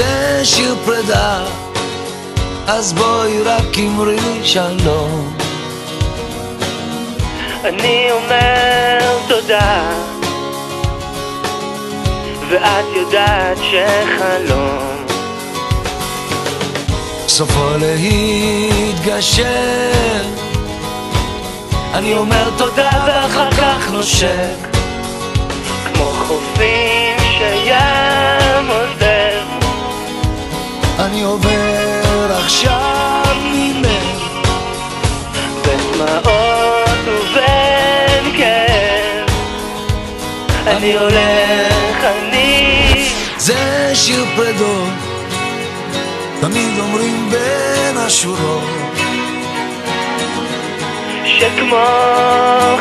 זה שיר פרידה, אז בואי רק אמרי שלום. אני אומר תודה, ואת יודעת שחלום סופו להתגשר. אני אומר תודה ואחר כך נושק. כמו חופים אני עובר עכשיו ממך. בדמעות ובין כאב. אני הולך, אני... זה שיר פרדות, תמיד אומרים בין השורות. שכמו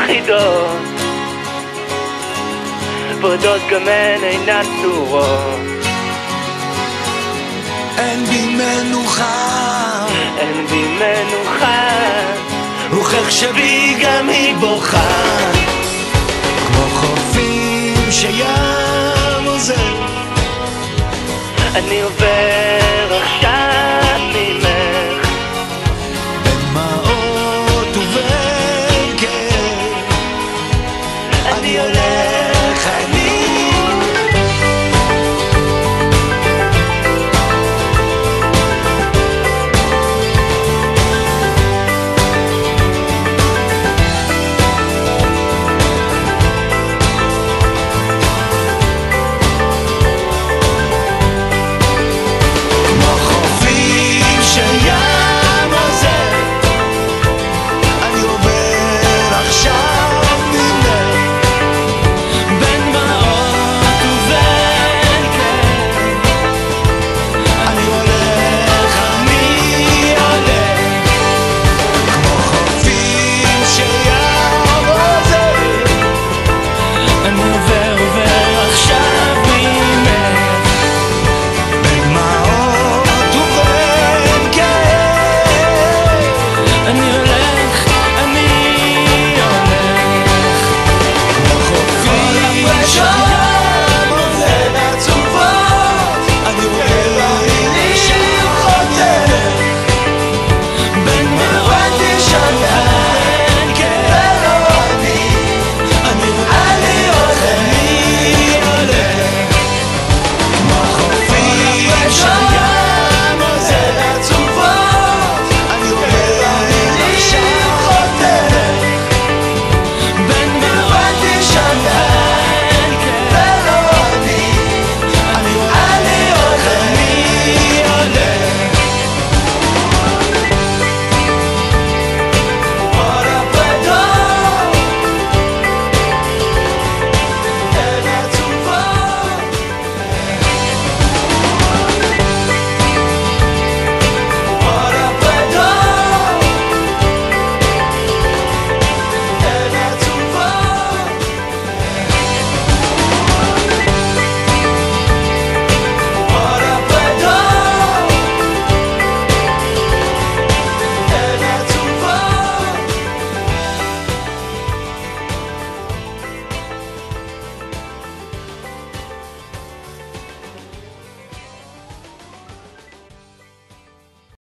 חידות, פרדות גם הן אינן צורות. אין בי מנוחה, אין בי מנוחה, הוכח שבי גם היא בוכה. כמו חופים שים עוזר, אני עובר עכשיו ממך. בין מעות ובין כאב, אני עולה